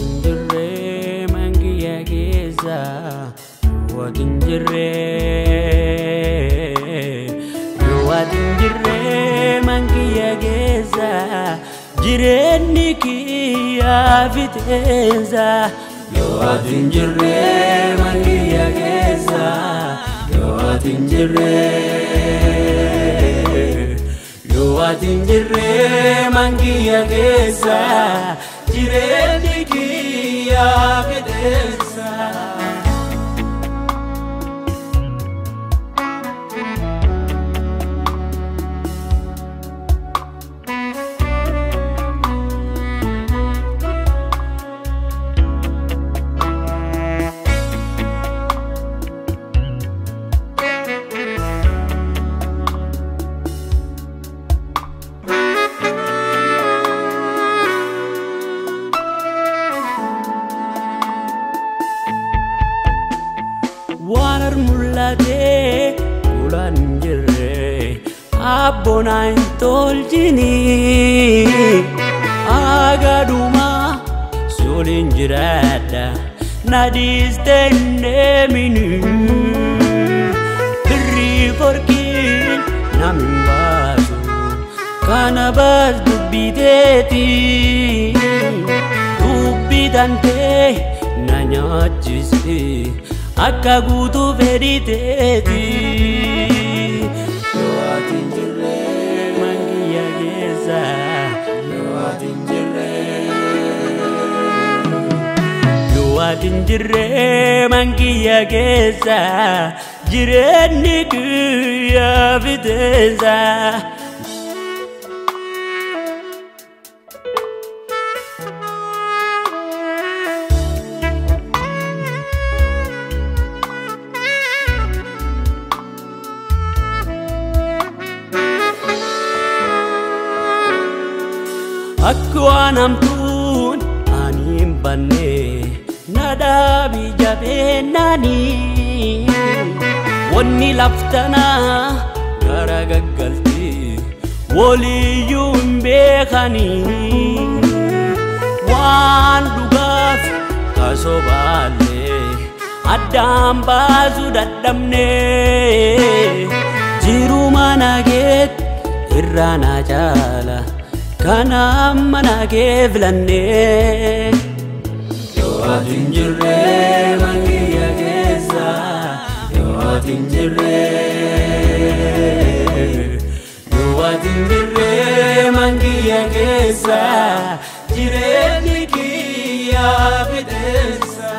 tinjere mangia geza Dua tinjere Dua tinjere mangia geza niki kia viteza. Jure tinjere mangia geza Dua tinjere Dua tinjere mangia geza Jirenni يا قدس abboonaa hin tolchini agaadhuma sooliin jiraadha na dhiistee hin deemini birrii forkiin nam hin baasu dubbii tantee na nyaachiste akka guutuu. Hin jirre mangiyya keessa jireenyi kiyyaa fiteensa. Akka waan hamtuun ani na dhaabi jabeennaanii wanni laftanaa gara gaggalti waliyyuu hin beekanii waan dhugaaf kasobaalee addaan baasuu dadhabne jiruma nageet irraa na caala. kana mana kee filannee. kiya kesa jireni kiya bidensa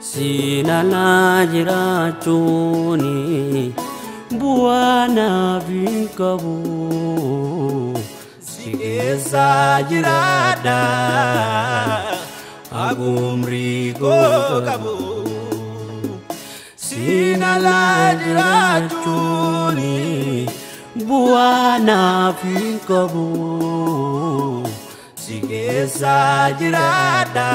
Sina na jira chuni bu'aan fi qabu. Si keessa jiraadha agumri koo qabu. Si nala jiraachuun bu'aan fi qabu. Si keessa jiraadha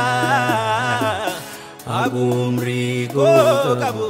agumri koo qabu.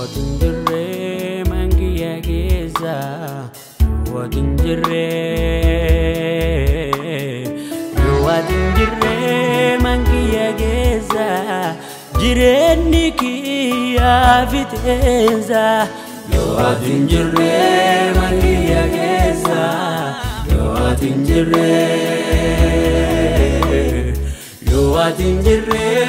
Wadinjire mangiya geza Wadinjire Wadinjire mangiya geza Jireenni kiyya fiteenza Wadinjire mangiya geza Wadinjire Wadinjire